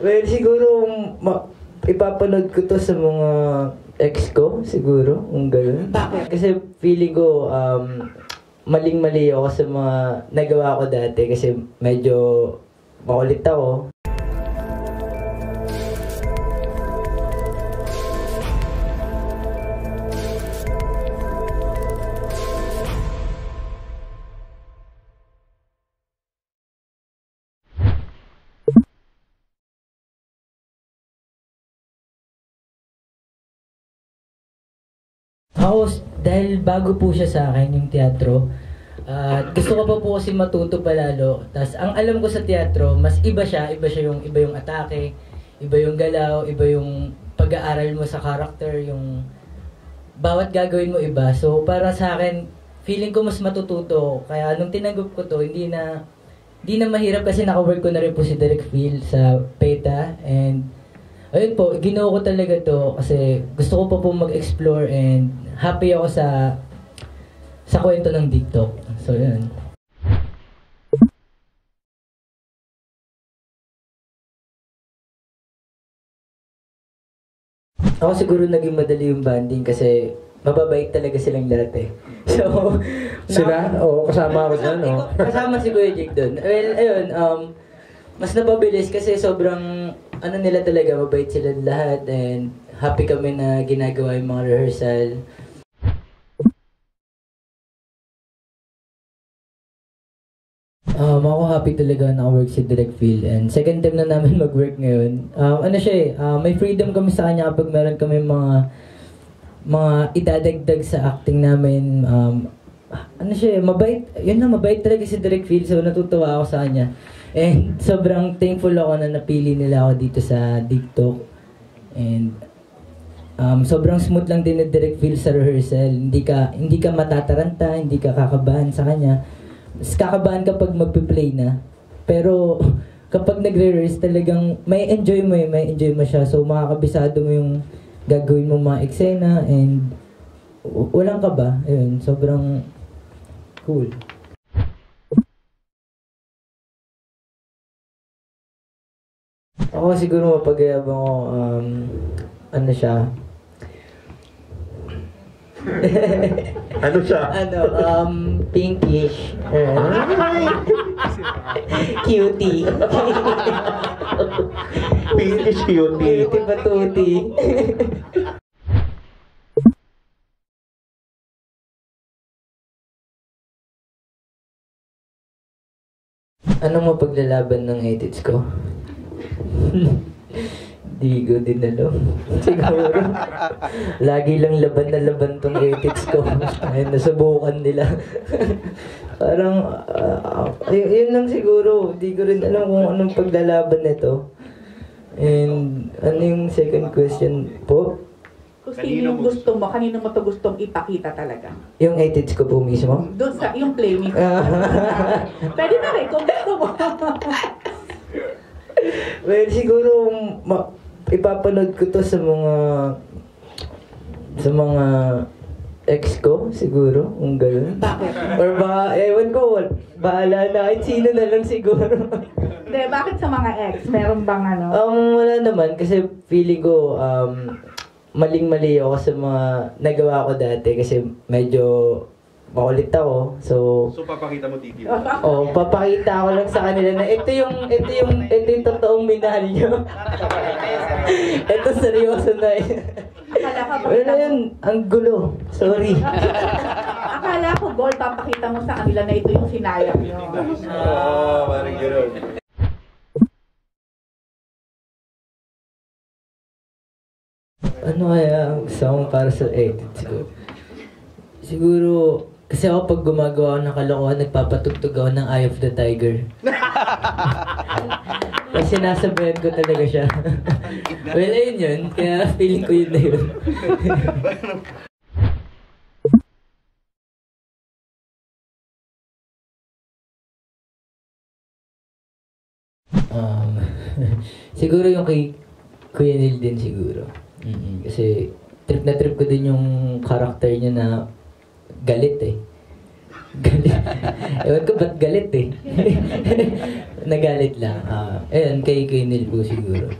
Well, siguro, ma- ipapanood ko to sa mga ex ko, siguro, kung gano'n. Bakit? Kasi feeling ko, um, maling-mali ako sa mga nagawa ko dati kasi medyo makulit ako. Ako, dahil bago po siya sa akin yung teatro, at gusto ko pa po kasi matuto palalo. Tapos ang alam ko sa teatro, mas iba siya, iba siya yung iba yung atake, iba yung galaw, iba yung pag-aaral mo sa character, yung bawat gagawin mo iba. So para sa akin, feeling ko mas matututo. Kaya nung tinanggap ko to, hindi na hindi na mahirap kasi naka-work ko na rin po si Derek Phil sa PETA and ayun po, ginawa ko talaga to kasi gusto ko pa po mag-explore and happy ako sa sa kwento ng TikTok. So, yun. Ako siguro naging madali yung banding kasi mababait talaga silang lahat eh. So, Sila? Oo, kasama ako dyan, oh. Kasama si Kuya Jake doon. Well, ayun, um, mas napabilis kasi sobrang, ano nila talaga, mabait sila lahat and happy kami na ginagawa yung mga rehearsal. Um, ako happy talaga na work si Direct Phil and second time na namin mag-work ngayon. Um, ano siya eh, uh, may freedom kami sa kanya kapag meron kami mga mga idadagdag sa acting namin. Um, ano siya eh, mabait, yun na, mabait talaga si Direct Phil so natutuwa ako sa kanya. And sobrang thankful ako na napili nila ako dito sa TikTok. And um, sobrang smooth lang din ni Direct Phil sa rehearsal. Hindi ka hindi ka matataranta, hindi ka kakabahan sa kanya. Mas kakabahan kapag magpe-play na. Pero kapag nagre-rehearse talagang may enjoy mo eh, may enjoy mo siya. So makakabisado mo yung gagawin mo mga eksena and walang kaba. Ayun, sobrang cool. Ako siguro mapagayabang ako, um, ano siya, Ano siya? ano, um, pinkish. Cutie. Pinkish cutie. Cutie patuti. Anong mapaglalaban ng edits ko? Di ko din alam. Siguro. Lagi lang laban na laban tong edits ko. Ay, nasubukan nila. Parang, ah, y- yun lang siguro. Di ko rin alam kung anong paglalaban nito. And, ano yung second question po? Kung sino yung gusto mo, kanino mo to gustong ipakita talaga? Yung edits ko po mismo? Doon sa yung play mismo. Pwede na rin kung gusto mo. well, siguro, ma- ipapanood ko to sa mga sa mga ex ko, siguro, kung gano'n. Bakit? Or baka, ewan ko, bahala na kahit sino na lang siguro. Hindi, bakit sa mga ex? Meron bang ano? um, wala naman, kasi feeling ko, um, maling-mali ako sa mga nagawa ko dati kasi medyo makulit ako. So, So papakita mo titi. oh, papakita ko lang sa kanila na ito yung, ito yung, ito yung totoong minahal nyo. ito seryoso na eh. Akala pakita mo, yun, ang gulo. Sorry. akala ko gold papakita mo sa kanila na ito yung sinayang nyo. Oo, parang gano'n. Ano kaya ang song para sa edits ko? Siguro, kasi ako pag gumagawa ako ng kalokohan, nagpapatugtog ako ng Eye of the Tiger. Kasi sinasabayan ko talaga siya. well, ayun yun. Kaya feeling ko yun na yun. um, siguro yung kay Kuya Neil din siguro. Mm, Kasi trip na trip ko din yung character niya na galit eh. Galit. Ewan ko ba't galit eh. Nagalit lang. Ah, ayun, kay, kay Neil po siguro.